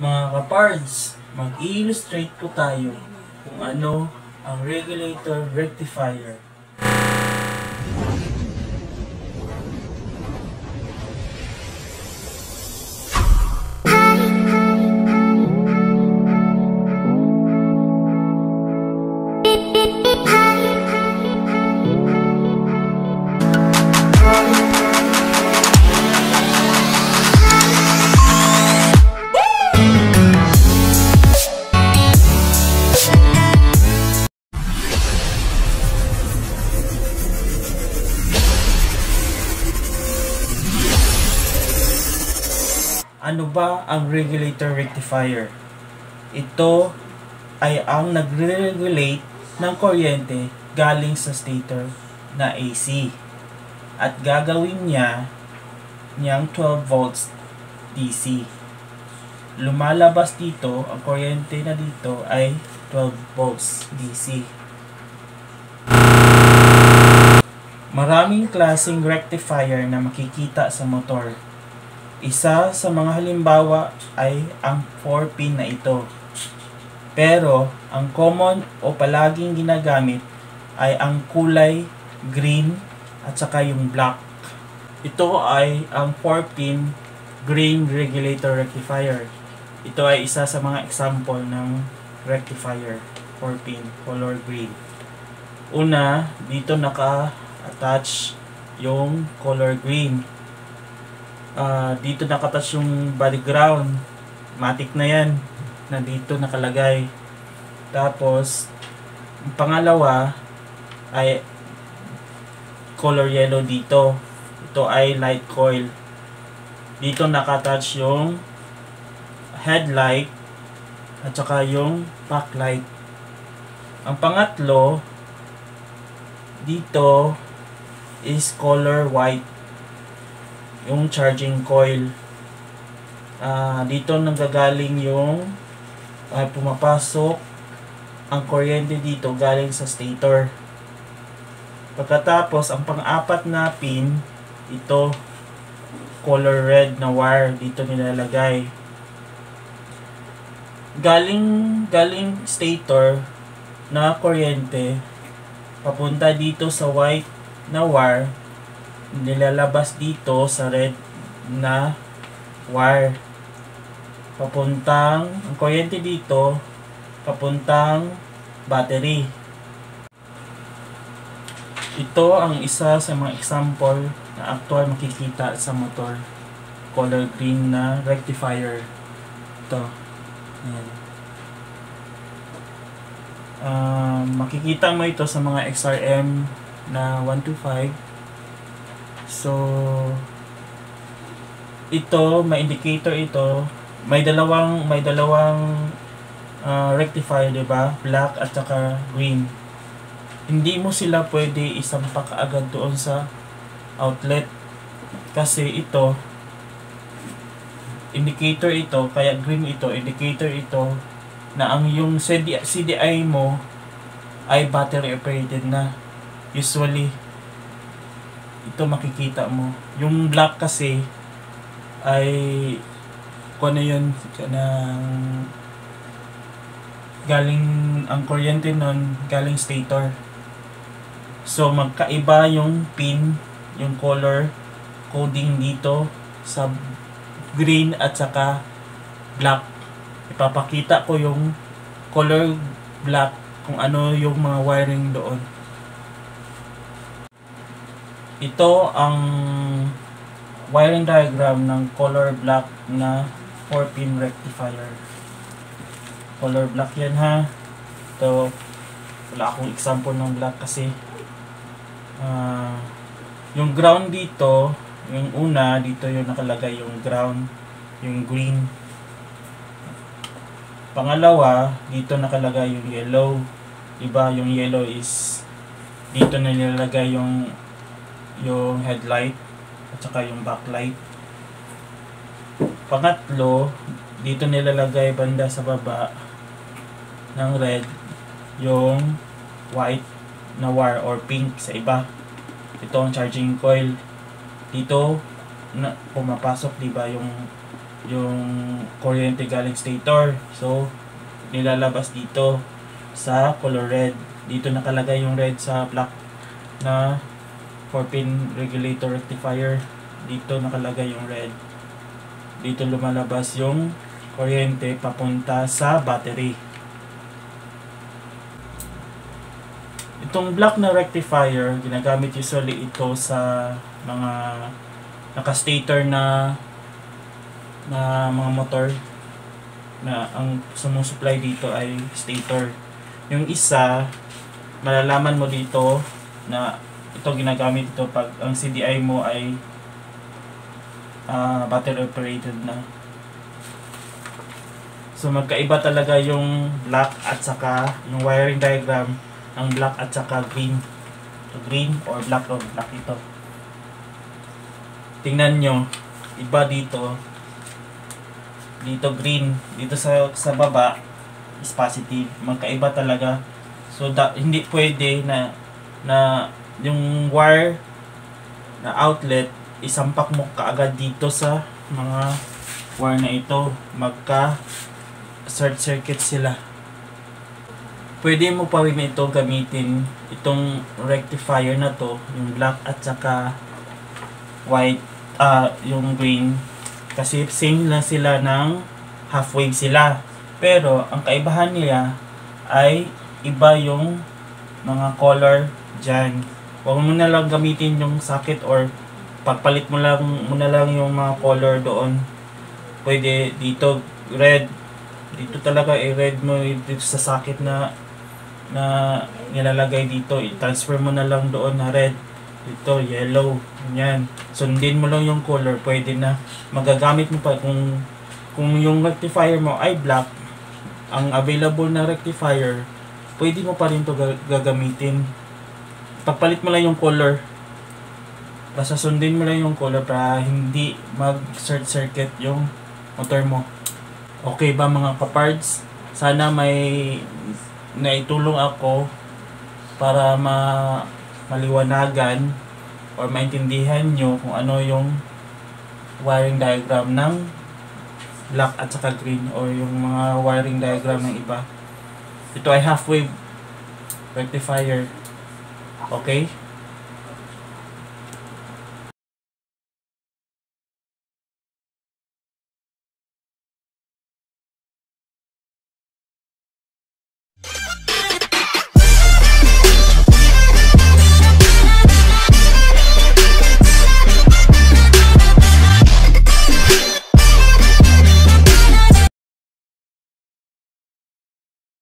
Mga kapards, mag-illustrate po tayo kung ano ang regulator rectifier. Ano ba ang regulator rectifier? Ito ay ang nagre-regulate ng kuryente galing sa stator na AC. At gagawin niya niyang 12 volts DC. Lumalabas dito, ang kuryente na dito ay 12 volts DC. Maraming klaseng rectifier na makikita sa motor. Isa sa mga halimbawa ay ang 4-pin na ito. Pero, ang common o palaging ginagamit ay ang kulay green at saka yung black. Ito ay ang 4-pin green regulator rectifier. Ito ay isa sa mga example ng rectifier 4-pin color green. Una, dito naka-attach yung color green uh, dito nakatouch yung body ground. Matic na yan. Na dito nakalagay. Tapos ang pangalawa ay color yellow dito. Ito ay light coil. Dito nakatouch yung headlight at saka yung backlight. Ang pangatlo dito is color white yung charging coil. Uh, dito nanggagaling yung uh, pumapasok ang kuryente dito galing sa stator. Pagkatapos, ang pang-apat na pin, ito, color red na wire, dito nilalagay. Galing, galing stator na kuryente, papunta dito sa white na wire, nilalabas dito sa red na wire. Papuntang, ang kuryente dito, papuntang battery. Ito ang isa sa mga example na actual makikita sa motor. Color green na rectifier. Ito. Ayan. Uh, makikita mo ito sa mga XRM na 125 So, ito, may indicator ito. May dalawang, may dalawang uh, rectifier, di ba? Black at saka green. Hindi mo sila pwede isampak agad doon sa outlet. Kasi ito, indicator ito, kaya green ito, indicator ito, na ang yung CDI mo ay battery operated na. Usually, ito makikita mo. Yung black kasi ay kung ano yun kanang galing ang kuryente nun galing stator. So magkaiba yung pin, yung color coding dito sa green at saka black. Ipapakita ko yung color black kung ano yung mga wiring doon. Ito ang wiring diagram ng color black na 4-pin rectifier. Color black yan ha. Ito, wala akong example ng black kasi uh, yung ground dito, yung una, dito yung nakalagay yung ground, yung green. Pangalawa, dito nakalagay yung yellow. Diba, yung yellow is dito na nilalagay yung yung headlight at saka yung backlight. Pangatlo, dito nilalagay banda sa baba ng red yung white na wire or pink sa iba. Ito ang charging coil. Dito na pumapasok 'di ba yung yung kuryente galing stator. So, nilalabas dito sa color red. Dito nakalagay yung red sa black na 4-pin regulator rectifier. Dito nakalagay yung red. Dito lumalabas yung kuryente papunta sa battery. Itong black na rectifier, ginagamit usually ito sa mga naka-stator na na mga motor na ang sumusupply dito ay stator. Yung isa, malalaman mo dito na ito ginagamit ito pag ang CDI mo ay uh, battery operated na. So magkaiba talaga yung black at saka yung wiring diagram ng black at saka green. So green or black or black ito. Tingnan nyo, iba dito. Dito green, dito sa sa baba is positive. Magkaiba talaga. So da, hindi pwede na na yung wire na outlet isampak mo kaagad dito sa mga wire na ito. Magka short circuit sila. Pwede mo pa rin ito gamitin itong rectifier na to, yung black at saka white, uh, yung green. Kasi same lang sila ng half wave sila. Pero ang kaibahan nila ay iba yung mga color dyan. Huwag mo na lang gamitin yung socket or pagpalit mo lang muna lang yung mga color doon. Pwede dito red, dito talaga i-red mo dito sa socket na na nilalagay dito. I-transfer mo na lang doon na red. Dito yellow. Yan. Sundin mo lang yung color. Pwede na. Magagamit mo pa. Kung kung yung rectifier mo ay black ang available na rectifier pwede mo pa rin to gagamitin pagpalit mo lang yung color basta sundin mo lang yung color para hindi mag short circuit yung motor mo Okay ba mga kapards? Sana may naitulong ako para ma maliwanagan or maintindihan nyo kung ano yung wiring diagram ng black at saka green or yung mga wiring diagram ng iba. Ito ay half wave rectifier. Okay?